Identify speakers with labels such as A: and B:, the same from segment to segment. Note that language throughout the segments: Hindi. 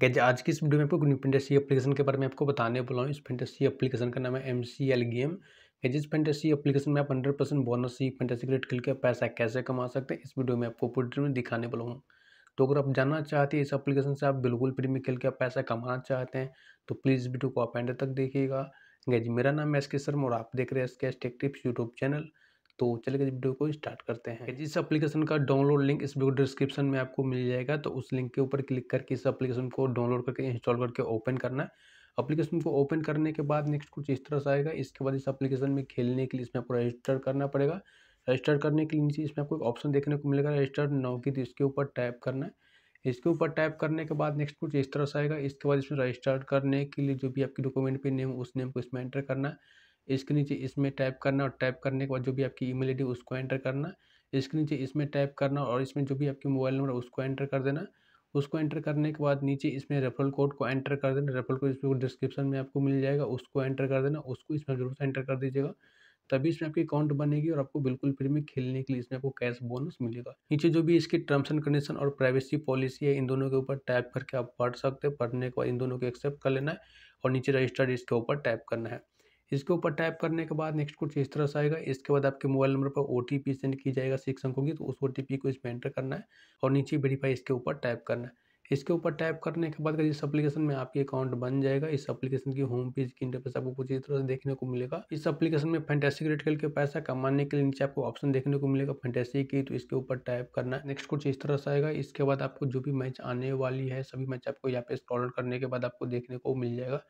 A: गैज आज की इस वीडियो में आपको न्यू फेंटेसी एप्लीकेशन के बारे में आपको बताने बोला हूँ। इस फेंटेसी एप्लीकेशन का नाम है एम सी एल गेम जिस फेंटेसी एप्लीकेशन में आप हंड्रेड परसेंट बोनस सी फेंटेसी क्रेडिट खेल के पैसा कैसे कमा सकते हैं, इस वीडियो में आपको पूरी में दिखाने बोला हूँ। तो अगर आप जानना चाहते हैं इस एप्लीकेशन से आप बिल्कुल फ्री में खेल के पैसा कमाना चाहते हैं तो प्लीज़ वीडियो को आप एंड तक देखिएगा। गैज मेरा नाम है एस के शर्मा और आप देख रहे हैं एस के टेक टिप्स यूट्यूब चैनल तो चलिए वीडियो को स्टार्ट करते हैं। जिस एप्लीकेशन का डाउनलोड लिंक इस वीडियो डिस्क्रिप्शन में आपको मिल जाएगा। तो उस लिंक के ऊपर क्लिक करके इस एप्लीकेशन को डाउनलोड करके इंस्टॉल करके ओपन करना एप्लीकेशन को ओपन करने के बाद नेक्स्ट कुछ इस तरह से आएगा। इसके बाद इस एप्लीकेशन में खेलने के लिए इसमें आपको रजिस्टर करना पड़ेगा। रजिस्टर करने के लिए नीचे इसमें आपको एक ऑप्शन देखने को मिलेगा, रजिस्टर नो की तो इसके ऊपर टैप करना है। इसके ऊपर टैप करने के बाद नेक्स्ट कुछ इस तरह से आएगा। इसके बाद इसमें रजिस्टर करने के लिए जो भी आपकी डॉक्यूमेंट पे नेम, उस नेम को इसमें एंटर करना है। इसके नीचे इसमें टाइप करना और टाइप करने के बाद जो भी आपकी ईमेल आईडी उसको एंटर करना। इसके नीचे इसमें टाइप करना और इसमें जो भी आपकी मोबाइल नंबर उसको एंटर कर देना। उसको एंटर करने के बाद नीचे इसमें रेफरल कोड को एंटर कर देना। रेफरल कोड इसमें डिस्क्रिप्शन में आपको मिल जाएगा, उसको एंटर कर देना, उसको इसमें ज़रूर से एंटर कर दीजिएगा। तभी इसमें आपकी अकाउंट बनेगी और आपको बिल्कुल फ्री में खेलने के लिए इसमें आपको कैश बोनस मिलेगा। नीचे जो भी इसकी टर्म्स एंड कंडीशन और प्राइवेसी पॉलिसी है, इन दोनों के ऊपर टाइप करके आप पढ़ सकते हैं। पढ़ने के बाद इन दोनों को एक्सेप्ट कर लेना है और नीचे रजिस्टर्ड इसके ऊपर टाइप करना है। इसके ऊपर टाइप करने के बाद नेक्स्ट कुछ इस तरह से आएगा। इसके बाद आपके मोबाइल नंबर पर ओ सेंड की जाएगा सिक्स अंकों की तो उस ओटीपी को इसमें एंटर करना है और नीचे वेरीफाई इसके ऊपर टाइप करना है। इसके ऊपर टाइप करने के बाद इस एप्लीकेशन में आपकी अकाउंट बन जाएगा, इस एप्लीकेशन की होम पेज की इंटरफेस आपको कुछ इस तरह से देखने को मिलेगा। इस एप्लीकेशन में फैंटेसी रेट खेल के पैसा कमाने के लिए नीचे आपको ऑप्शन देखने को मिलेगा फैंटेसी की तो इसके ऊपर टाइप करना है। नेक्स्ट कुछ इस तरह से आएगा। इसके बाद आपको जो भी मैच आने वाली है, सभी मैच आपको यहाँ पे स्क्रॉल करने के बाद आपको देखने को मिल जाएगा।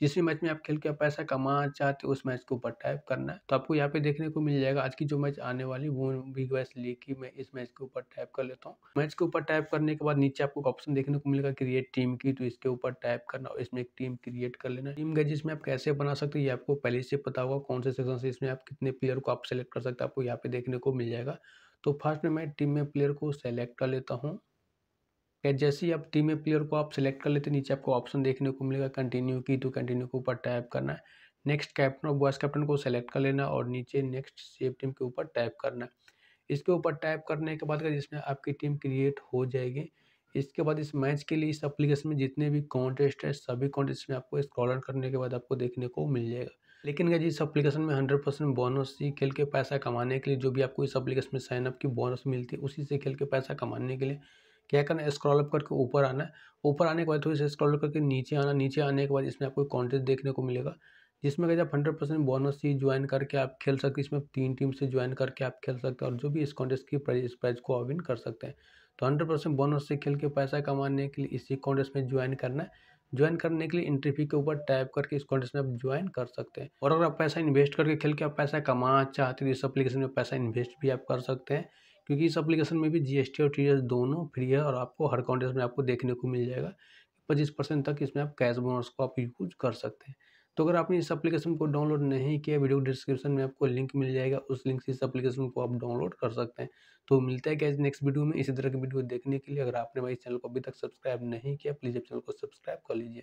A: जिस भी मैच में आप खेल के पैसा कमा चाहते हो, उस मैच के ऊपर टाइप करना है तो आपको यहाँ पे देखने को मिल जाएगा। आज की जो मैच आने वाली वो बिग बैस लीग की, मैं इस मैच के ऊपर टाइप कर लेता हूँ। मैच के ऊपर टाइप करने के बाद नीचे आपको ऑप्शन देखने को मिलेगा क्रिएट टीम की तो इसके ऊपर टाइप करना और इसमें एक टीम क्रिएट कर लेना। टीम गए जिसमें आप कैसे बना सकते हैं, ये आपको पहले से पता होगा कौन से सेक्शन से इसमें आप कितने प्लेयर को आप सेलेक्ट कर सकते हैं, आपको यहाँ पे देखने को मिल जाएगा। तो फ़र्स्ट में मैं टीम में प्लेयर को सेलेक्ट कर लेता हूँ। या जैसे ही आप टीम में प्लेयर को आप सिलेक्ट कर लेते नीचे आपको ऑप्शन देखने को मिलेगा कंटिन्यू की तो कंटिन्यू के ऊपर टैप करना है। नेक्स्ट कैप्टन और बॉयस कैप्टन को सेलेक्ट कर लेना और नीचे नेक्स्ट सेव टीम के ऊपर टैप करना इसके ऊपर टैप करने के बाद जिसमें आपकी टीम क्रिएट हो जाएगी, इसके बाद इस मैच के लिए इस एप्लीकेशन में जितने भी कॉन्टेस्ट है, सभी कॉन्टेस्ट में आपको स्क्रॉलर करने के बाद आपको देखने को मिल जाएगा। लेकिन क्या इस एप्लीकेशन में हंड्रेड परसेंट बोनस ही खेल के पैसा कमाने के लिए, जो भी आपको इस एप्लीकेशन में साइनअप की बोनस मिलती है, उसी से खेल के पैसा कमाने के लिए क्या करना है? स्क्रॉल अप करके ऊपर आना है। ऊपर आने के बाद थोड़ी सी स्क्रॉल करके नीचे आना, नीचे आने के बाद इसमें आपको कॉन्टेस्ट देखने को मिलेगा। जिसमें अगर आप हंड्रेड परसेंट बोनस ही ज्वाइन करके आप खेल सकते हैं, इसमें तीन टीम से ज्वाइन करके आप खेल सकते हैं और जो भी इस कॉन्टेस्ट की प्राइज इस प्राइज को विन कर सकते हैं। तो हंड्रेड परसेंट बोनस से खेल के पैसा कमाने के लिए इसी कॉन्टेस्ट में ज्वाइन करना है। ज्वाइन करने के लिए एंट्री फ़ी के ऊपर टाइप करके इस कॉन्टेस्ट में आप ज्वाइन कर सकते हैं। और अगर आप पैसा इन्वेस्ट करके खेल के आप पैसा कमाना चाहते हैं तो इस एप्लीकेशन में पैसा इन्वेस्ट भी आप कर सकते हैं। क्योंकि इस एप्लीकेशन में भी जीएसटी और टी दोनों फ्री है और आपको हर काउंटर में आपको देखने को मिल जाएगा। पच्चीस परसेंट तक इसमें आप कैश बोनस को आप यूज़ कर सकते हैं। तो अगर आपने इस एप्लीकेशन को डाउनलोड नहीं किया वीडियो डिस्क्रिप्शन में आपको लिंक मिल जाएगा। उस लिंक से इस एप्लीकेशन को आप डाउनलोड कर सकते हैं। तो मिलता है क्या नेक्स्ट वीडियो में। इसी तरह की वीडियो देखने के लिए अगर आपने हमारे चैनल को अभी तक सब्सक्राइब नहीं किया प्लीज़ चैनल को सब्सक्राइब कर लीजिए।